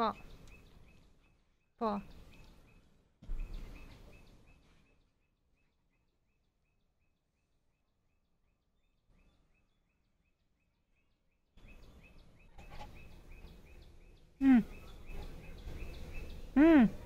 不。不。嗯。嗯。